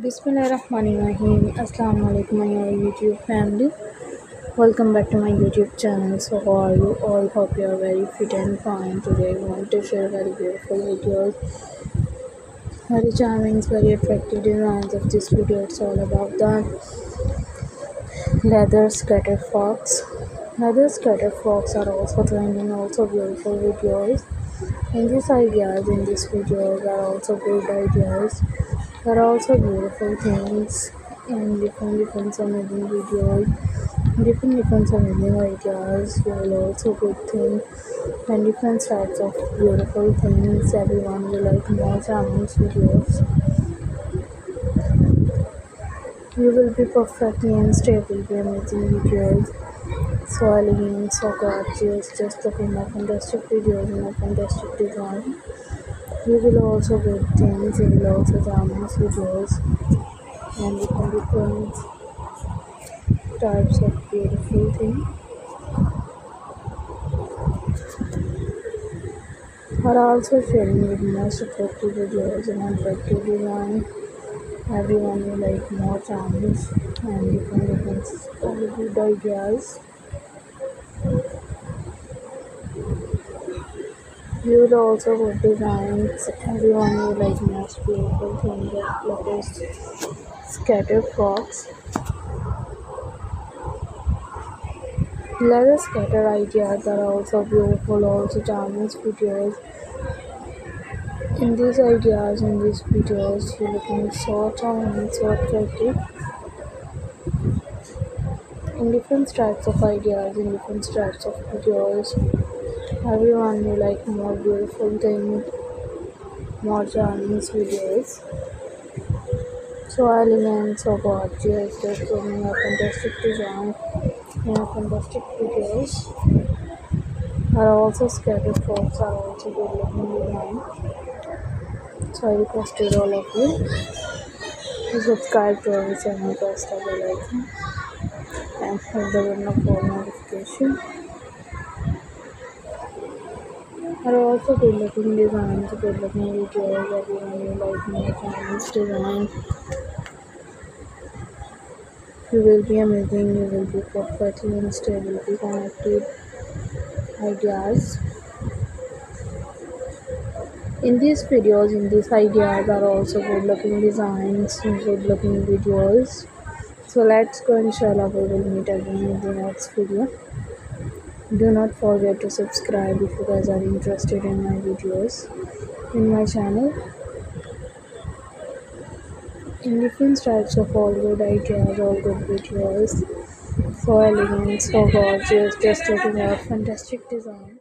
Bismillahirrahmanirrahim. Assalamu alaikum my YouTube family. Welcome back to my YouTube channel. So how are you all? Hope you are very fit and fine. Today I want to share very beautiful videos. Very charming, very attractive designs of this video. It's all about the leather skater frocks. Leather skater frocks are also trending, also beautiful videos. In these ideas, in this videos are also good ideas. There are also beautiful things and different different amazing videos, different different amazing ideas. will also good things and different types of beautiful things. Everyone will like more channels videos. You will be perfectly and stable be amazing videos. So elegant, so gorgeous, just looking at fantastic videos and a fantastic design. You will also get things, you will also download videos and different types of beautiful things. Are also sharing with most attractive videos and attractive design. Everyone will like more channels and different different good ideas. You will also designs. Everyone will like most beautiful thing that latest skater frocks. Leather skater ideas are also beautiful, also charming videos. In these ideas, in these videos, you're looking so charming, so attractive. In different types of ideas, in different types of videos, everyone will like more beautiful things, more Chinese videos. So elegant, so gorgeous, just showing a fantastic design and fantastic videos. Are also scattered photos are also good looking design. So I requested all of you to subscribe to our channel, press the bell and hit the button for notification. Are also good looking designs, good looking videos. Everyone will like more Chinese design. You will be amazing, you will be perfectly and stably connected ideas. In these videos, in these ideas are also good looking designs good looking videos. So let's go inshallah we will meet again in the next video. Do not forget to subscribe if you guys are interested in my videos in my channel. In different types of all good ideas, all good videos. So elegant, so gorgeous, just looking at fantastic design.